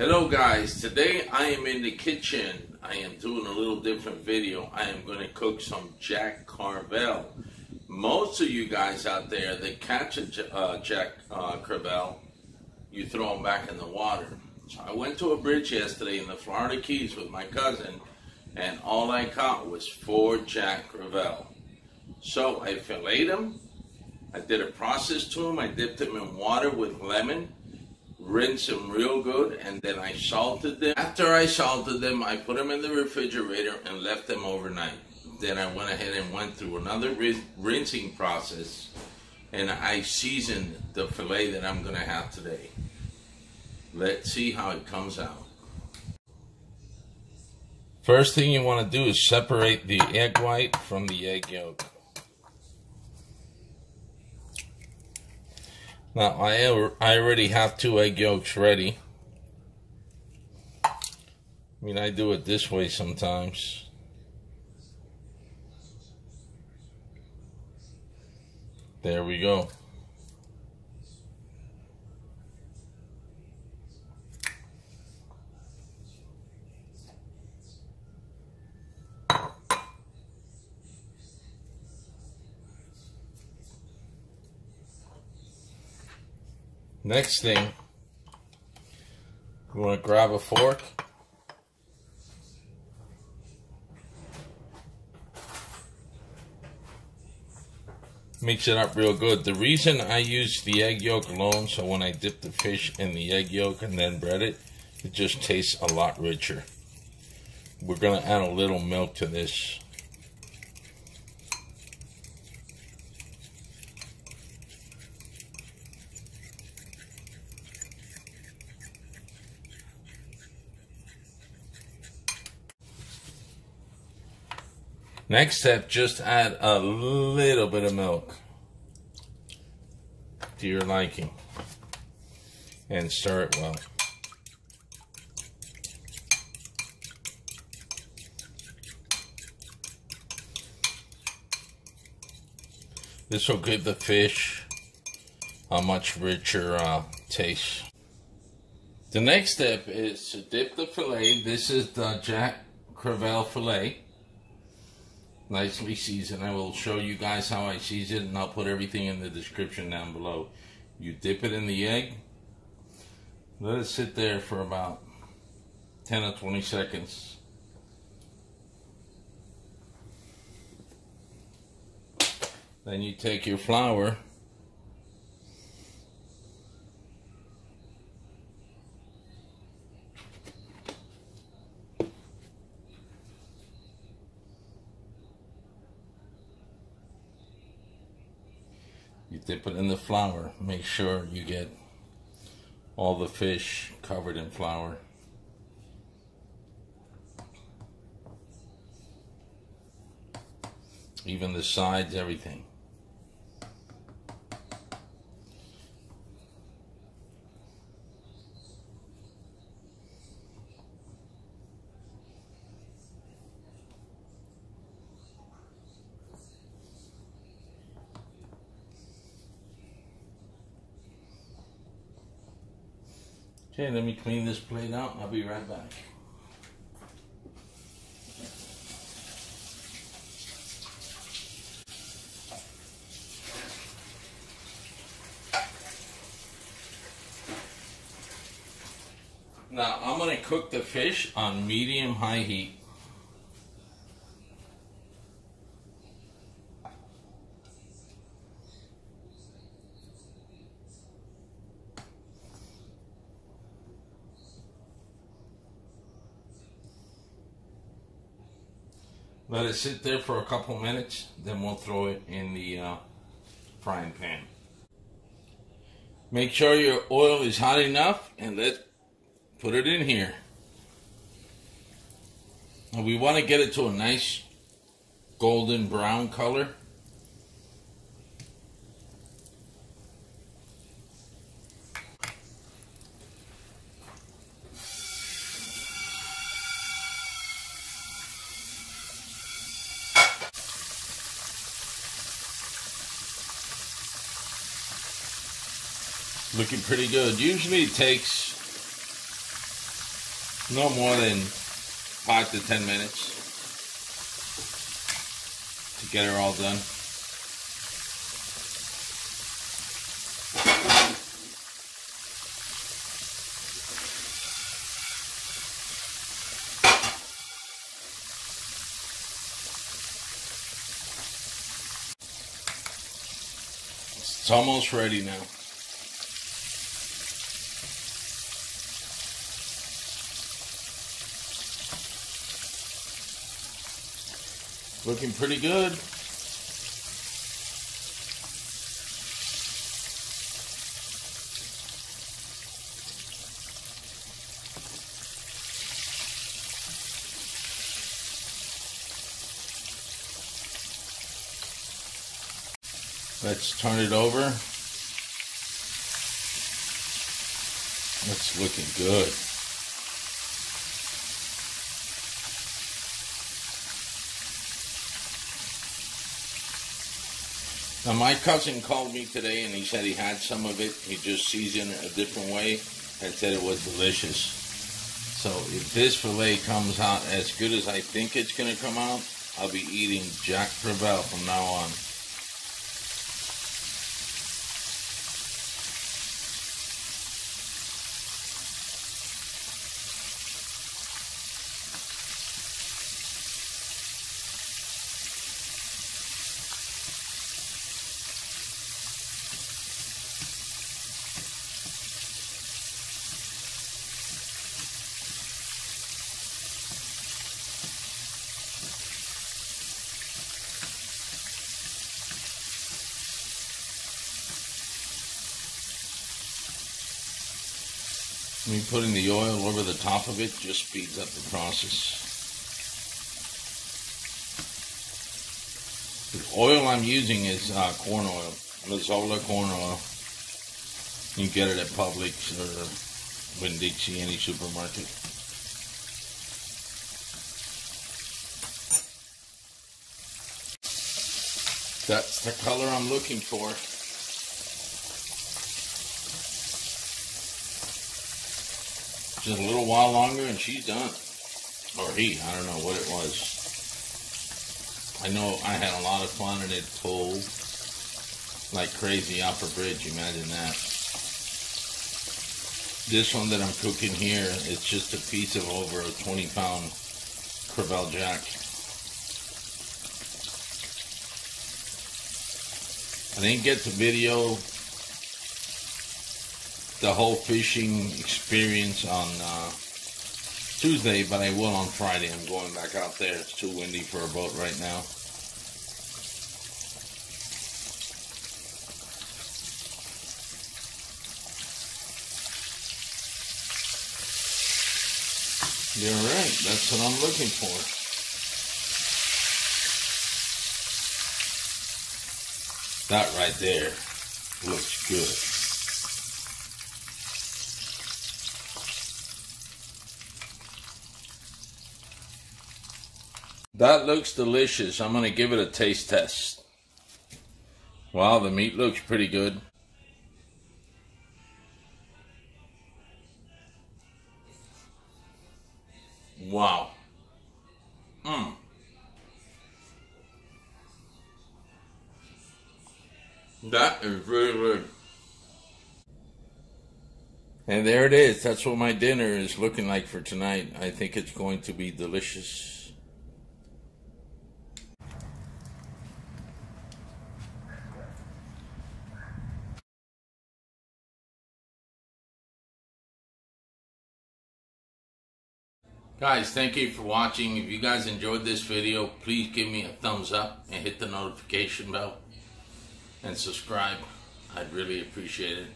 Hello guys, today I am in the kitchen. I am doing a little different video. I am going to cook some Jack Crevalle. Most of you guys out there that catch a uh, Jack uh, Crevalle, you throw them back in the water. So I went to a bridge yesterday in the Florida Keys with my cousin and all I caught was four Jack Crevalle. So I filleted them, I did a process to them, I dipped them in water with lemon, rinsed them real good, and then I salted them. After I salted them, I put them in the refrigerator and left them overnight. Then I went ahead and went through another rinsing process and I seasoned the filet that I'm gonna have today. Let's see how it comes out. First thing you want to do is separate the egg white from the egg yolk. Now I, I already have two egg yolks ready. I mean I do it this way sometimes. There we go. Next thing, you want to grab a fork. Mix it up real good. The reason I use the egg yolk alone, so when I dip the fish in the egg yolk and then bread it, it just tastes a lot richer. We're going to add a little milk to this. Next step, just add a little bit of milk to your liking and stir it well. This will give the fish a much richer uh, taste. The next step is to dip the filet. This is the Jack Crevalle filet nicely seasoned. I will show you guys how I season it and I'll put everything in the description down below. You dip it in the egg, let it sit there for about 10 or 20 seconds. Then you take your flour dip it in the flour. Make sure you get all the fish covered in flour. Even the sides, everything. Okay, let me clean this plate out I'll be right back. Now I'm going to cook the fish on medium high heat. Let it sit there for a couple minutes, then we'll throw it in the uh, frying pan. Make sure your oil is hot enough and let's put it in here. And we want to get it to a nice golden brown color. Looking pretty good. Usually it takes No more than five to ten minutes to get her all done. It's almost ready now. Looking pretty good. Let's turn it over. It's looking good. Now my cousin called me today and he said he had some of it. He just seasoned it a different way and said it was delicious. So if this filet comes out as good as I think it's going to come out, I'll be eating Jack Crevalle from now on. Me putting the oil over the top of it just speeds up the process. The oil I'm using is uh, corn oil, Mazola corn oil. You can get it at Publix or Winn-Dixie, any supermarket. That's the color I'm looking for. Just a little while longer and she's done. Or he, I don't know what it was. I know I had a lot of fun and it pulled like crazy off a bridge, imagine that. This one that I'm cooking here, it's just a piece of over a 20 pound Crevalle Jack. I didn't get the video the whole fishing experience on uh, Tuesday, but I will on Friday. I'm going back out there. It's too windy for a boat right now. You're right. That's what I'm looking for. That right there looks good. That looks delicious. I'm going to give it a taste test. Wow, the meat looks pretty good. Wow. Mmm. That is really good. And there it is. That's what my dinner is looking like for tonight. I think it's going to be delicious. Guys, thank you for watching. If you guys enjoyed this video, please give me a thumbs up and hit the notification bell and subscribe. I'd really appreciate it.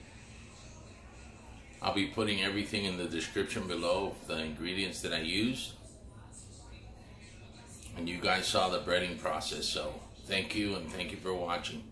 I'll be putting everything in the description below of the ingredients that I use. And you guys saw the breading process, so thank you and thank you for watching.